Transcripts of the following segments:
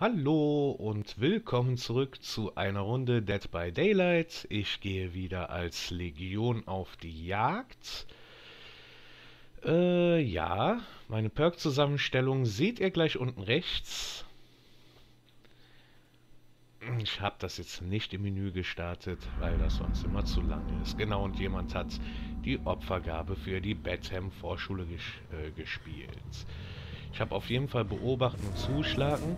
Hallo und willkommen zurück zu einer Runde Dead by Daylight. Ich gehe wieder als Legion auf die Jagd. Äh, ja, meine Perk-Zusammenstellung seht ihr gleich unten rechts. Ich habe das jetzt nicht im Menü gestartet, weil das sonst immer zu lang ist. Genau, und jemand hat die Opfergabe für die Betham Vorschule ges äh, gespielt. Ich habe auf jeden Fall beobachten und zuschlagen.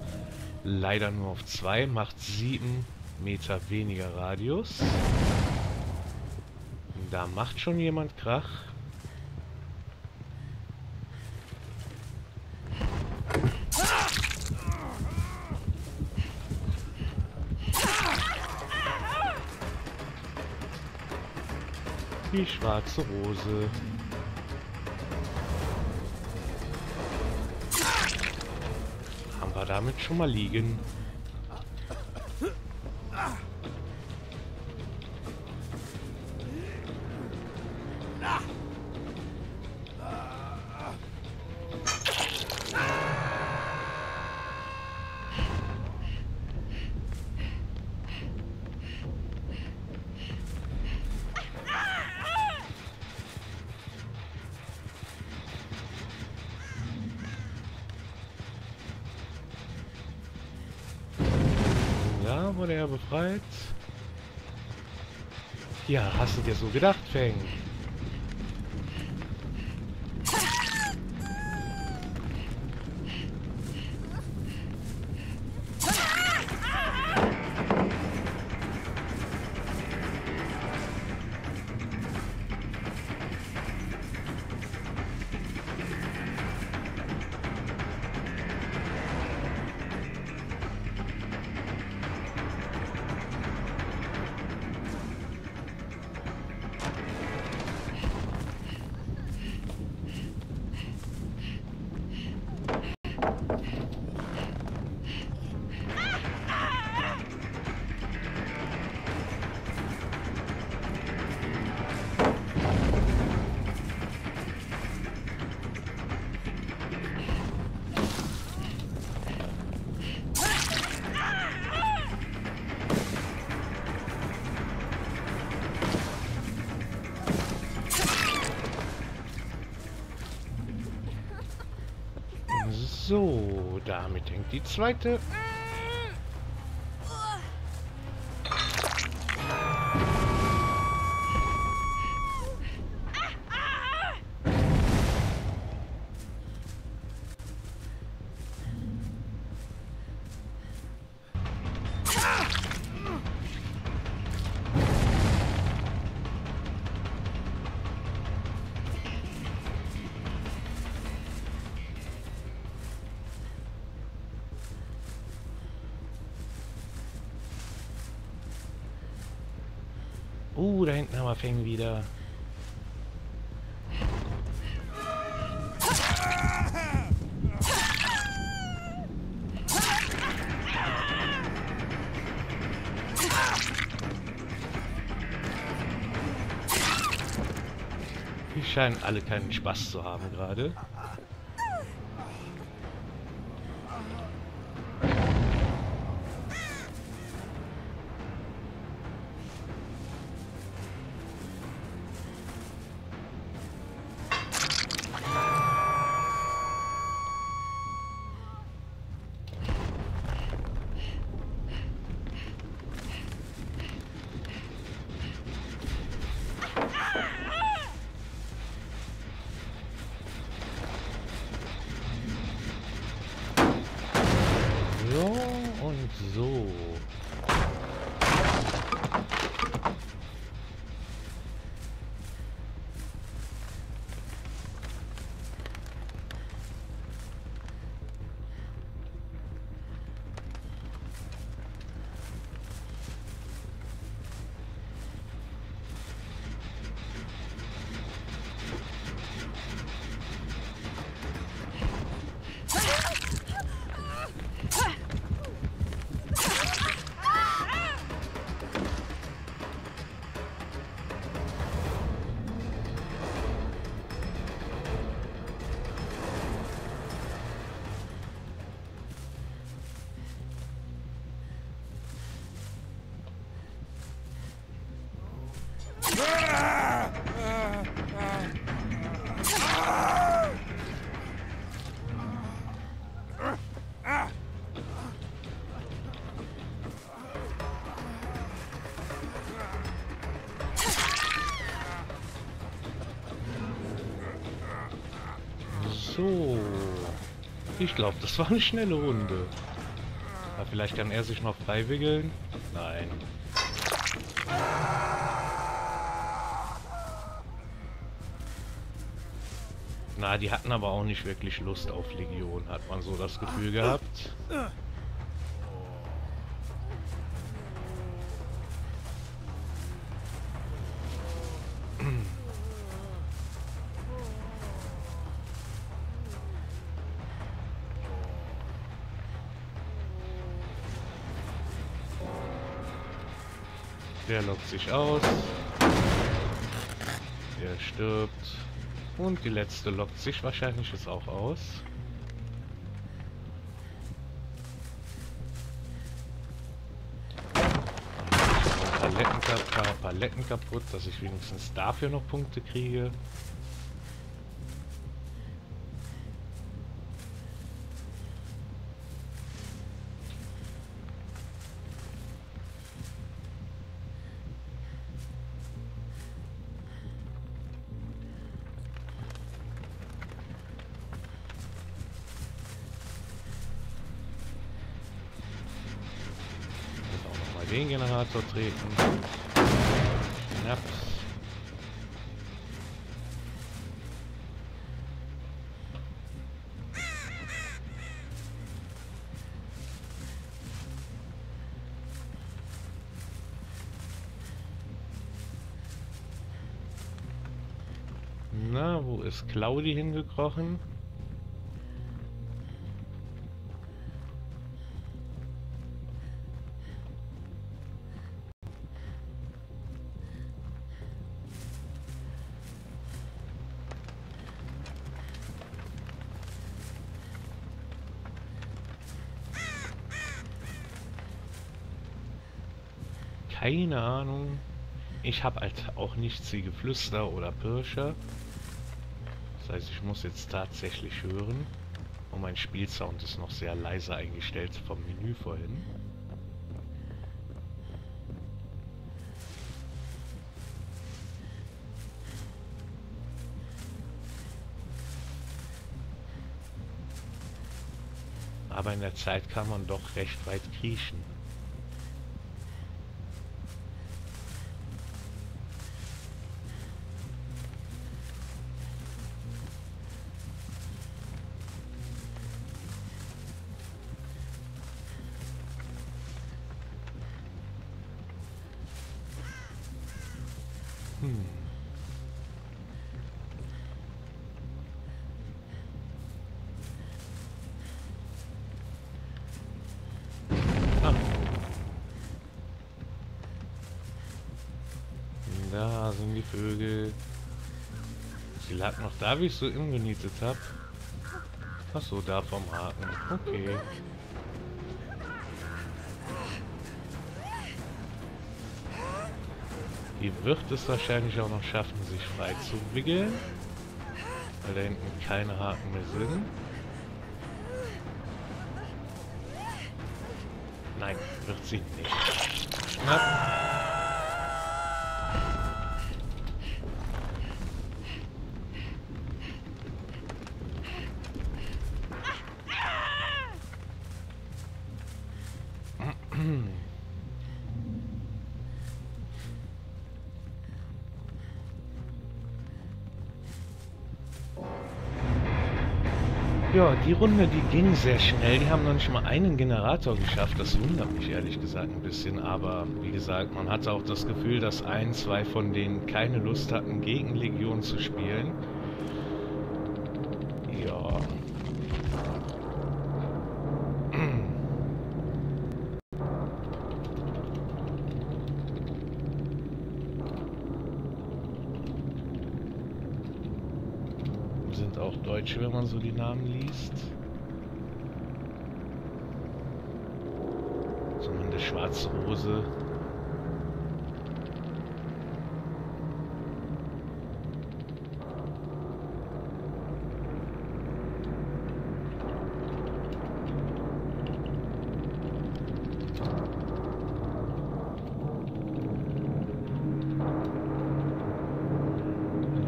Leider nur auf 2, macht 7 Meter weniger Radius. Da macht schon jemand Krach. Die schwarze Rose. Damit schon mal liegen. Wurde er befreit. Ja, hast du dir so gedacht, Feng? Damit hängt die zweite. Uh, da hinten haben wir Feng wieder. Die scheinen alle keinen Spaß zu haben gerade. So. So. Ich glaube, das war eine schnelle Runde. Aber vielleicht kann er sich noch freiwickeln? Nein. Na, die hatten aber auch nicht wirklich Lust auf Legion, hat man so das Gefühl gehabt. Der lockt sich aus. Der stirbt. Und die letzte lockt sich wahrscheinlich jetzt auch aus. Paletten, kap Paletten kaputt, dass ich wenigstens dafür noch Punkte kriege. Den Generator treten. Schnaps. Na, wo ist Claudi hingekrochen? Keine Ahnung. Ich habe halt auch nichts wie Geflüster oder Pirscher. Das heißt, ich muss jetzt tatsächlich hören. Und mein Spielsound ist noch sehr leise eingestellt vom Menü vorhin. Aber in der Zeit kann man doch recht weit kriechen. Ah. Da sind die Vögel. Sie lag noch da, wie ich so umgenietet habe. Achso, da vom Haken. Okay. Die wird es wahrscheinlich auch noch schaffen, sich frei zu wickeln. Weil da hinten keine Haken mehr sind. Nein, wird sie nicht. Knapp. Ja, die Runde, die ging sehr schnell. Die haben noch nicht mal einen Generator geschafft. Das wundert mich ehrlich gesagt ein bisschen. Aber wie gesagt, man hatte auch das Gefühl, dass ein, zwei von denen keine Lust hatten, gegen Legion zu spielen. Ja. Deutsche, wenn man so die Namen liest. Zumindest so Schwarze Rose.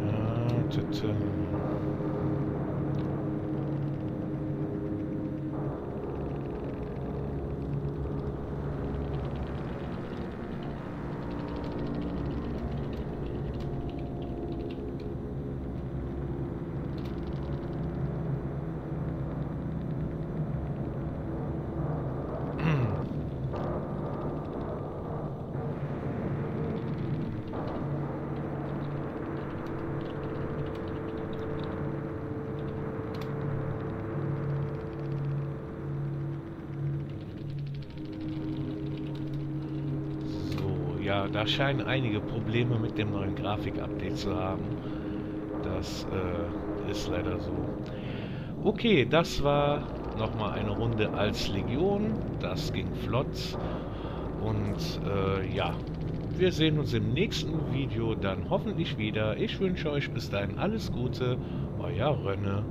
Ja, tüte. Da scheinen einige Probleme mit dem neuen Grafik-Update zu haben. Das äh, ist leider so. Okay, das war nochmal eine Runde als Legion. Das ging flott. Und äh, ja, wir sehen uns im nächsten Video dann hoffentlich wieder. Ich wünsche euch bis dahin alles Gute. Euer Rönne.